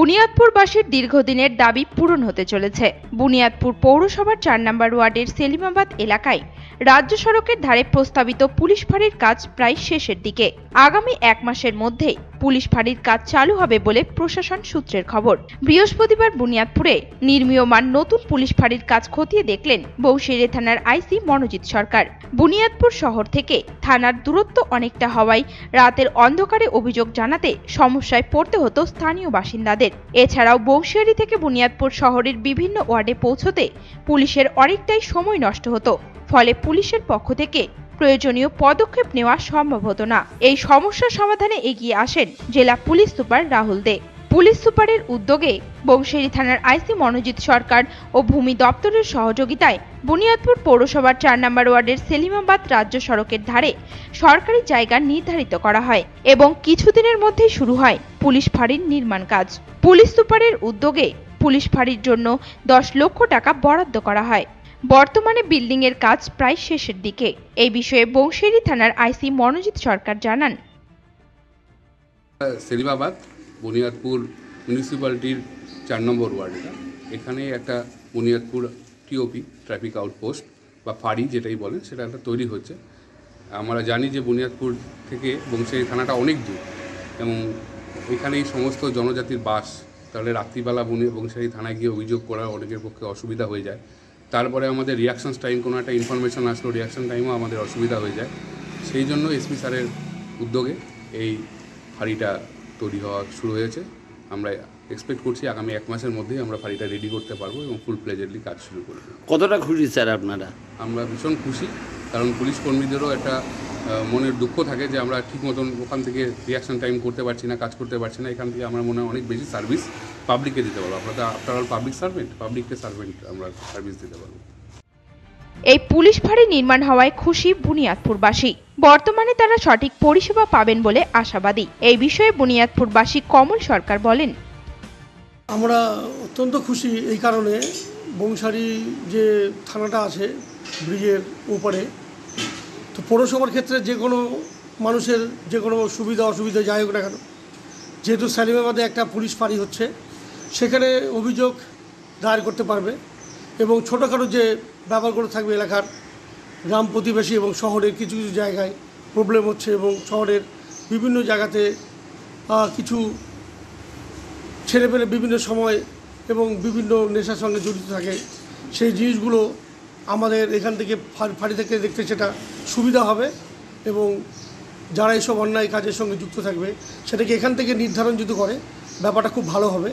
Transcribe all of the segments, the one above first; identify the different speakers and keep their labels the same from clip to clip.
Speaker 1: বুনিয়াদপুরবাসীর দীর্ঘদিনের দাবি পূরণ হতে চলেছে। বুনিয়াদপুর পৌরসভার চার নম্বর ওয়ার্ডের সেলিমাবাদ এলাকায় রাজ্য সড়কের ধারে প্রস্তাবিত পুলিশ ফাঁড়ির কাজ প্রায় শেষের দিকে। আগামী এক মাসের মধ্যেই পুলিশ ফাঁড়ির কাজ চালু হবে বলে প্রশাসন সূত্রের খবর। বৃহস্পতিবার বুনিয়াদপুরে নির্মীয়মান নতুন পুলিশ ফাঁড়ির কাজ খতিয়ে দেখলেন বৌশিরে থানার আইসি মনোজিৎ সরকার। বুনিয়াদপুর শহর থেকে থানার দূরত্ব অনেকটা হওয়ায় রাতের অন্ধকারে অভিযোগ জানাতে সমস্যায় পড়তে হতো স্থানীয় বাসিন্দাদের। এছাড়াও বংশিয়ারি থেকে বুনিয়াদপুর শহরের বিভিন্ন ওয়ার্ডে পৌঁছতে পুলিশের অনেকটাই সময় নষ্ট হতো। ফলে পুলিশের পক্ষ থেকে প্রয়োজনীয় পদক্ষেপ নেওয়া সম্ভব হতো না। এই সমস্যা সমাধানে এগিয়ে আসেন জেলা পুলিশ সুপার রাহুল দে। পুলিশ সুপারের উদ্যোগে বংশেরি থানার আইসি মনোজিৎ সরকার ও ভূমি দপ্তরের সহযোগিতায় বুনিয়াদপুর পৌরসভার চার নম্বর ওয়ার্ডের সেলিমাবাদ রাজ্য সড়কের ধারে সরকারি জায়গা নির্ধারিত করা হয় এবং কিছুদিনের মধ্যেই শুরু হয় পুলিশ ফাঁড়ির নির্মাণ কাজ। পুলিশ সুপারের উদ্যোগে পুলিশ ফাঁড়ির জন্য দশ লক্ষ টাকা বরাদ্দ করা হয়। বর্তমানে বিল্ডিং এর কাজ প্রায় শেষের দিকে। এই বিষয়ে বংশেরি থানার আইসি মনোজিৎ সরকার জানান।
Speaker 2: সেলিমাবাদ বুনিয়াদপুর মিউনিসিপ্যালিটির চার নম্বর ওয়ার্ড। এখানে একটা বুনিয়াদপুর টিওপি ট্রাফিক আউটপোস্ট বা ফাঁড়ি যেটাই বলেন, সেটা একটা তৈরি হচ্ছে। আমরা জানি যে বুনিয়াদপুর থেকে বংশারী থানাটা অনেক দূর এবং এখানেই সমস্ত জনজাতির বাস, তাহলে রাত্রিবেলা বংশারী থানায় গিয়ে অভিযোগ করা অনেকের পক্ষে অসুবিধা হয়ে যায়। তারপরে আমাদের রিয়াকশান টাইম কোনো একটা ইনফরমেশান আসলো রিয়াকশান টাইমও আমাদের অসুবিধা হয়ে যায়। সেই জন্য এসপি স্যারের উদ্যোগে এই ফাড়িটা তৈরি হওয়া শুরু হয়েছে। আমরা এক্সপেক্ট করছি আগামী এক মাসের মধ্যেই আমরা ফাড়িটা রেডি করতে পারব এবং ফুল প্লেজেডলি কাজ শুরু করব।
Speaker 3: কতটা খুশি স্যার আপনারা?
Speaker 2: আমরা ভীষণ খুশি কারণ পুলিশ কর্মীদেরও একটা মনের দুঃখ থাকে যে আমরা ঠিক মতন ওখান থেকে রিয়াকশন টাইম করতে পারছি না কাজ করতে পারছি না এখান থেকে আমার মনে হয় অনেক বেশি সার্ভিস পাবলিককে দিতে পারব। আমরা তো আফটার অল পাবলিক সার্ভেন্ট পাবলিককে সার্ভেন্ট আমরা সার্ভিস দিতে পারব।
Speaker 1: এই পুলিশ ফাঁড়ি নির্মাণ হওয়ায় খুশি বুনিয়াদপুরবাসী। বর্তমানে তারা সঠিক পরিষেবা পাবেন বলে আশাবাদী। এই বিষয়ে বুনিয়াদপুরবাসী কমল সরকার বলেন।
Speaker 4: আমরা অত্যন্ত খুশি এই কারণে বংশারি যে থানাটা আছে ব্রিজের ওপারে তো পৌরসভার ক্ষেত্রে যে কোনো মানুষের যে কোনো সুবিধা অসুবিধা যাই হোক না কেন, যেহেতু সালিমাবাদে একটা পুলিশ ফাঁড়ি হচ্ছে, সেখানে অভিযোগ দায়ের করতে পারবে এবং ছোটোখাটো যে ব্যাপারগুলো থাকবে এলাকার, গ্রাম প্রতিবেশী এবং শহরের কিছু কিছু জায়গায় প্রবলেম হচ্ছে এবং শহরের বিভিন্ন জায়গাতে কিছু ছেলেপেলে বিভিন্ন সময় এবং বিভিন্ন নেশার সঙ্গে জড়িত থাকে, সেই জিনিসগুলো আমাদের এখান থেকে ফাঁড়ি থেকে দেখতে সেটা সুবিধা হবে এবং যারা এইসব অন্যায় কাজের সঙ্গে যুক্ত থাকবে সেটাকে এখান থেকে নির্ধারণ যদি করে ব্যাপারটা খুব ভালো হবে।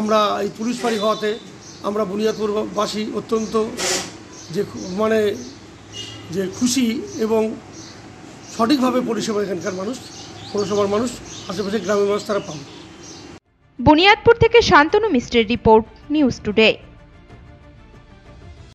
Speaker 4: আমরা এই পুলিশ ফাঁড়ি হওয়াতে আমরা বুনিয়াদপুরবাসী অত্যন্ত যে মানে যে খুশি এবং সঠিকভাবে পরিষেবা এখানকার মানুষ, পৌরসভার মানুষ, আশেপাশে গ্রামের মানুষ তারা পাবে।
Speaker 1: বুনিয়াদপুর থেকে শান্তনু মিশ্রের রিপোর্ট, নিউজ টুডে।